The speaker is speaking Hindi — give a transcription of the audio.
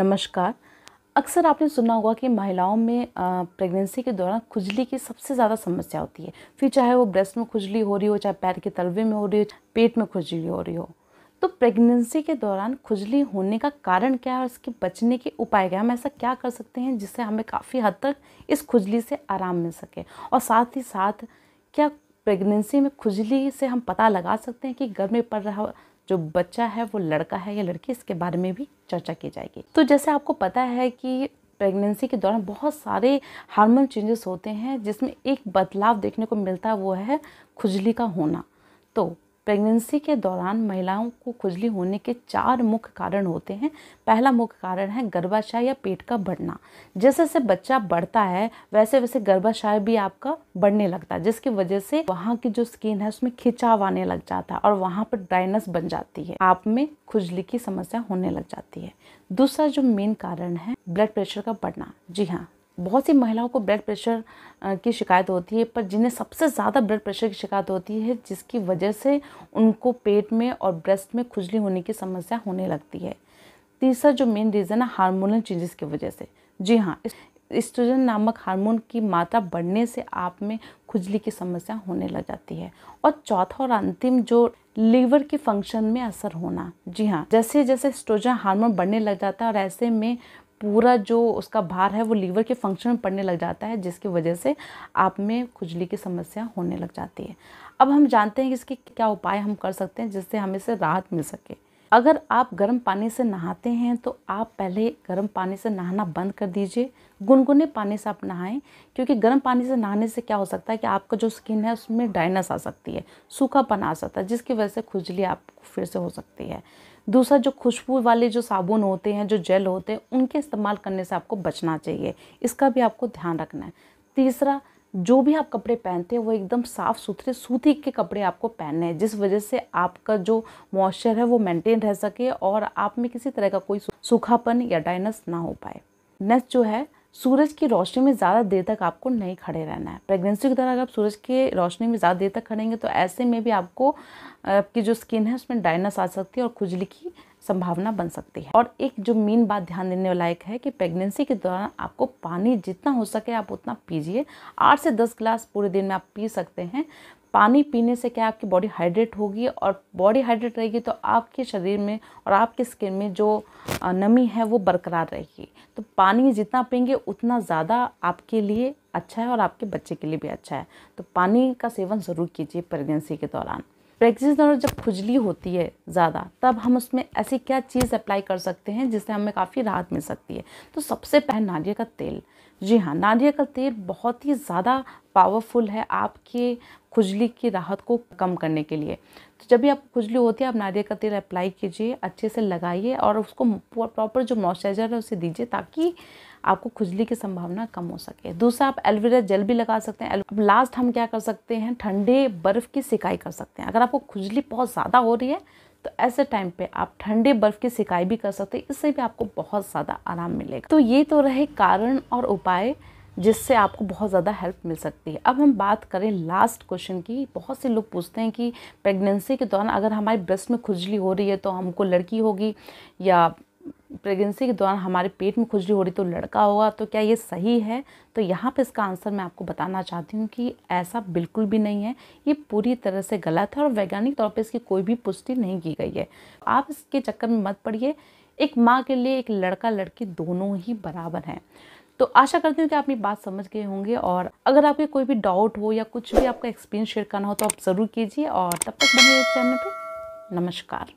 नमस्कार। अक्सर आपने सुना होगा कि महिलाओं में प्रेगनेंसी के दौरान खुजली की सबसे ज़्यादा समस्या होती है। फिर चाहे वो ब्रेस्ट में खुजली हो रही हो, चाहे पैर के तलवे में हो रही हो पेट में खुजली हो रही हो। तो प्रेगनेंसी के दौरान खुजली होने का कारण क्या है और इसके बचने के उपाय क्या है? हम ऐसा क्या कर सकते हैं जिससे हमें काफ़ी हद तक इस खुजली से आराम मिल सके? और साथ ही साथ, क्या प्रेगनेंसी में खुजली से हम पता लगा सकते हैं कि घर में पड़ रहा जो बच्चा है, वो लड़का है या लड़की, इसके बारे में भी चर्चा की जाएगी। तो जैसे आपको पता है कि प्रेगनेंसी के दौरान बहुत सारे हार्मोन चेंजेस होते हैं, जिसमें एक बदलाव देखने को मिलता है, वो है खुजली का होना। तो प्रेगनेंसी के दौरान महिलाओं को खुजली होने के चार मुख्य कारण होते हैं। पहला मुख्य कारण है गर्भाशय या पेट का बढ़ना। जैसे जैसे बच्चा बढ़ता है, वैसे वैसे गर्भाशय भी आपका बढ़ने लगता है, जिसकी वजह से वहाँ की जो स्किन है, उसमें खिंचाव आने लग जाता है और वहाँ पर ड्राइनेस बन जाती है। आप में खुजली की समस्या होने लग जाती है। दूसरा जो मेन कारण है, ब्लड प्रेशर का बढ़ना। जी हाँ। बहुत सी महिलाओं को ब्लड प्रेशर की शिकायत होती है, पर जिन्हें सबसे ज़्यादा ब्लड प्रेशर की शिकायत होती है, जिसकी वजह से उनको पेट में और ब्रेस्ट में खुजली होने की समस्या होने लगती है। तीसरा जो मेन रीज़न है हार्मोनल चेंजेस की वजह से। जी हाँ स्ट्रोजन नामक हार्मोन की मात्रा बढ़ने से आप में खुजली की समस्या होने लग जाती है। और चौथा और अंतिम जो लीवर के फ़ंक्शन में असर होना। जी हाँ जैसे जैसे स्ट्रोजन हार्मोन बढ़ने लग जाता है और ऐसे में पूरा जो उसका भार है वो लीवर के फ़ंक्शन में पड़ने लग जाता है, जिसकी वजह से आप में खुजली की समस्या होने लग जाती है। अब हम जानते हैं कि इसके क्या उपाय हम कर सकते हैं जिससे हमें से राहत मिल सके। अगर आप गर्म पानी से नहाते हैं तो आप पहले गर्म पानी से नहाना बंद कर दीजिए। गुनगुने पानी से आप नहाएँ, क्योंकि गर्म पानी से नहाने से क्या हो सकता है कि आपका जो स्किन है, उसमें ड्राइनेस आ सकती है, सूखापन आ सकता है, जिसकी वजह से खुजली आपको फिर से हो सकती है। दूसरा जो खुशबू वाले जो साबुन होते हैं, जो जेल होते हैं, उनके इस्तेमाल करने से आपको बचना चाहिए। इसका भी आपको ध्यान रखना है। तीसरा, जो भी आप कपड़े पहनते हैं, वो एकदम साफ़ सुथरे सूती के कपड़े आपको पहनने हैं, जिस वजह से आपका जो मॉइस्चर है, वो मेंटेन रह सके और आप में किसी तरह का कोई सूखापन या डाइनस ना हो पाए। नेक्स्ट जो है सूरज की रोशनी में ज़्यादा देर तक आपको नहीं खड़े रहना है। प्रेगनेंसी के दौरान अगर आप सूरज की रोशनी में ज़्यादा देर तक खड़ेंगे तो ऐसे में भी आपको आपकी जो स्किन है, उसमें डाइनस आ सकती है और खुजली की संभावना बन सकती है। और एक जो मेन बात ध्यान देने लायक है कि प्रेगनेंसी के दौरान आपको पानी जितना हो सके आप उतना पीजिए। आठ से दस गिलास पूरे दिन में आप पी सकते हैं। पानी पीने से क्या आपकी बॉडी हाइड्रेट होगी और बॉडी हाइड्रेट रहेगी तो आपके शरीर में और आपके स्किन में जो नमी है वो बरकरार रहेगी। तो पानी जितना पियेंगे उतना ज़्यादा आपके लिए अच्छा है और आपके बच्चे के लिए भी अच्छा है। तो पानी का सेवन ज़रूर कीजिए प्रेगनेंसी के दौरान। प्रेगनेंसी दौरान जब खुजली होती है ज़्यादा, तब हम उसमें ऐसी क्या चीज़ अप्लाई कर सकते हैं जिससे हमें काफ़ी राहत मिल सकती है? तो सबसे पहले नारियल का तेल। जी हाँ नारियल का तेल बहुत ही ज़्यादा पावरफुल है आपके खुजली की राहत को कम करने के लिए। तो जब भी आपको खुजली होती है, आप नारियल का तेल अप्लाई कीजिए, अच्छे से लगाइए और उसको प्रॉपर जो मॉइस्चराइजर है उसे दीजिए ताकि आपको खुजली की संभावना कम हो सके। दूसरा, आप एलोवेरा जेल भी लगा सकते हैं। अब लास्ट हम क्या कर सकते हैं? ठंडे बर्फ़ की सिकाई कर सकते हैं। अगर आपको खुजली बहुत ज़्यादा हो रही है तो ऐसे टाइम पे आप ठंडे बर्फ़ की सिकाई भी कर सकते हैं। इससे भी आपको बहुत ज़्यादा आराम मिलेगा। तो ये तो रहे कारण और उपाय जिससे आपको बहुत ज़्यादा हेल्प मिल सकती है। अब हम बात करें लास्ट क्वेश्चन की। बहुत से लोग पूछते हैं कि प्रेगनेंसी के दौरान अगर हमारे ब्रेस्ट में खुजली हो रही है तो हमको लड़की होगी या प्रेगनेंसी के दौरान हमारे पेट में खुजली हो रही तो लड़का होगा तो क्या ये सही है? तो यहाँ पे इसका आंसर मैं आपको बताना चाहती हूँ कि ऐसा बिल्कुल भी नहीं है। ये पूरी तरह से गलत है और वैज्ञानिक तौर पे इसकी कोई भी पुष्टि नहीं की गई है। आप इसके चक्कर में मत पड़िए, एक माँ के लिए एक लड़का लड़की दोनों ही बराबर हैं। तो आशा करती हूँ कि आप ये बात समझ गए होंगे और अगर आपके कोई भी डाउट हो या कुछ भी आपका एक्सपीरियंस शेयर करना हो तो आप ज़रूर कीजिए और तब तक बने चैनल पर नमस्कार।